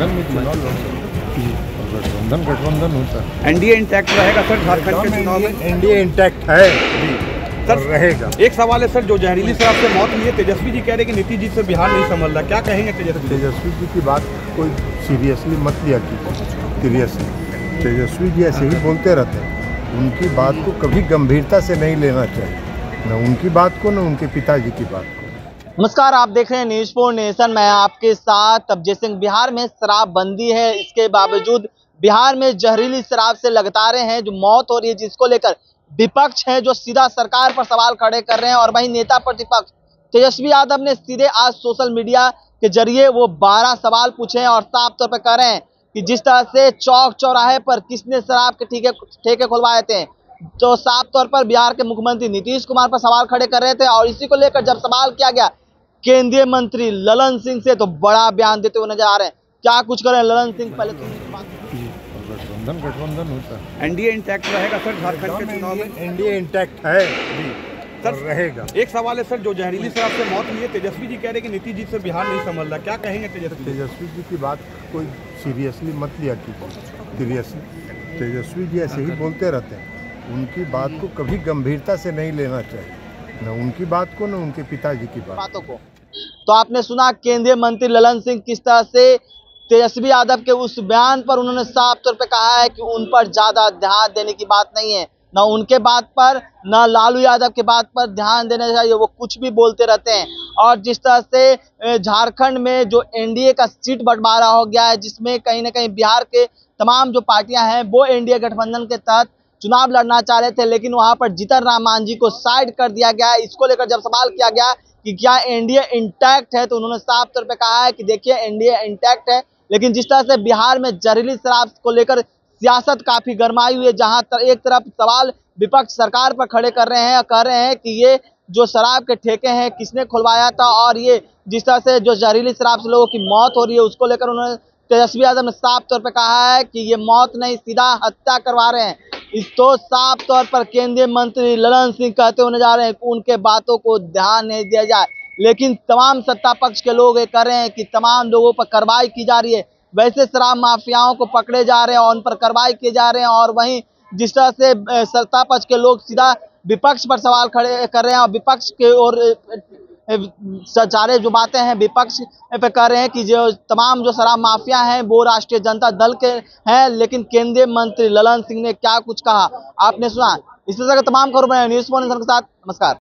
गठबंधन में चुनाव लड़ सकते गठबंधन गठबंधन होता है। एनडीए इंटैक्ट रहेगा सर झारखंड के चुनाव में? एनडीए इंटैक्ट है सर रहेगा। एक सवाल है सर जो जहरीली शराब से मौत हुई है तेजस्वी जी कह रहे हैं कि नीतीश जी से बिहार नहीं संभल रहा। क्या कहेंगे तेजस्वी जी? तेजस्वी जी की बात कोई सीरियसली मत लिया कीजिए सीरियसली तेजस्वी जी ऐसे ही बोलते रहते हैं उनकी बात को कभी गंभीरता से नहीं लेना चाहिए न उनकी बात को न उनके पिताजी की बात को। नमस्कार, आप देख रहे हैं न्यूज़ फोर नेशन मैं आपके साथ अजय सिंह। बिहार में शराब बंदी है। इसके बावजूद बिहार में जहरीली शराब से लगातार हैं। जो मौत हो रही है, जिसको लेकर विपक्ष है, जो सीधा सरकार पर सवाल खड़े कर रहे हैं। और वहीं नेता प्रतिपक्ष तेजस्वी यादव ने सीधे आज सोशल मीडिया के ज़रिए वो 12 सवाल पूछे और साफ़ तौर पर कह रहे हैं कि जिस तरह से चौक चौराहे पर किसने शराब के ठेके ठेके खुलवाए थे तो साफ़ तौर पर बिहार के मुख्यमंत्री नीतीश कुमार पर सवाल खड़े कर रहे थे। और इसी को लेकर जब सवाल किया गया केंद्रीय मंत्री ललन सिंह से तो बड़ा बयान देते हुए नज़र आ रहे हैं। क्या कुछ करें ललन सिंह पहले तो? गठबंधन गठबंधन होता है। एनडीए इंटैक्ट रहेगा सर झारखंड के चुनाव में? एनडीए इंटैक्ट है सर रहेगा। एक सवाल है सर जो जहरीली शराब से मौत हुई है तेजस्वी जी कह रहे हैं कि नीतीश जी से बिहार नहीं संभल रहा क्या कहेंगे तेजस्वी? तेजस्वी जी की बात कोई सीरियसली मत लिया कीजिए सीरियसली तेजस्वी जी ऐसे ही बोलते रहते हैं। उनकी बात को कभी गंभीरता से नहीं लेना चाहिए। न उनकी बात को न उनके पिताजी की बात। बातों को। तो आपने सुना केंद्रीय मंत्री ललन सिंह किस तरह से तेजस्वी यादव के उस बयान पर उन्होंने साफ़ तौर पे कहा है कि उन पर ज़्यादा ध्यान देने की बात नहीं है। न उनके बात पर, न लालू यादव के बात पर ध्यान देना चाहिए, वो कुछ भी बोलते रहते हैं। और जिस तरह से झारखंड में जो एनडीए का सीट बंटवारा हो गया है, जिसमें कहीं ना कहीं बिहार के तमाम जो पार्टियाँ हैं, वो एनडीए गठबंधन के तहत चुनाव लड़ना चाह रहे थे, लेकिन वहाँ पर जीतन राम मांझी को साइड कर दिया गया इसको लेकर जब सवाल किया गया कि क्या एनडीए इंटैक्ट है? तो उन्होंने साफ़ तौर पे कहा है कि देखिए एनडीए इंटैक्ट है। लेकिन जिस तरह से बिहार में जहरीली शराब को लेकर सियासत काफ़ी गरमाई हुई है जहाँ तर, एक तरफ़ सवाल विपक्ष सरकार पर खड़े कर रहे हैं कह रहे हैं कि ये जो शराब के ठेके हैं किसने खुलवाया था? और ये जिस तरह से जो जहरीली शराब से लोगों की मौत हो रही है उसको लेकर उन्होंने तेजस्वी यादव ने साफ़ तौर पर कहा है कि ये मौत नहीं सीधा हत्या करवा रहे हैं। तो साफ़ तौर पर केंद्रीय मंत्री ललन सिंह कहते हुए जा रहे हैं कि उनके बातों को ध्यान नहीं दिया जाए। लेकिन तमाम सत्ता पक्ष के लोग ये कर रहे हैं कि तमाम लोगों पर कार्रवाई की जा रही है। वैसे शराब माफियाओं को पकड़े जा रहे हैं और उन पर कार्रवाई किए जा रहे हैं और वहीं जिस तरह से सत्ता पक्ष के लोग सीधा विपक्ष पर सवाल खड़े कर रहे हैं और विपक्ष के और सारे जो बातें हैं विपक्ष पे कह रहे हैं कि जो तमाम जो शराब माफिया हैं, वो राष्ट्रीय जनता दल के हैं, लेकिन केंद्रीय मंत्री ललन सिंह ने क्या कुछ कहा? आपने सुना? इसी तरह तमाम खबरों में न्यूज़ फ़ोन के साथ। नमस्कार।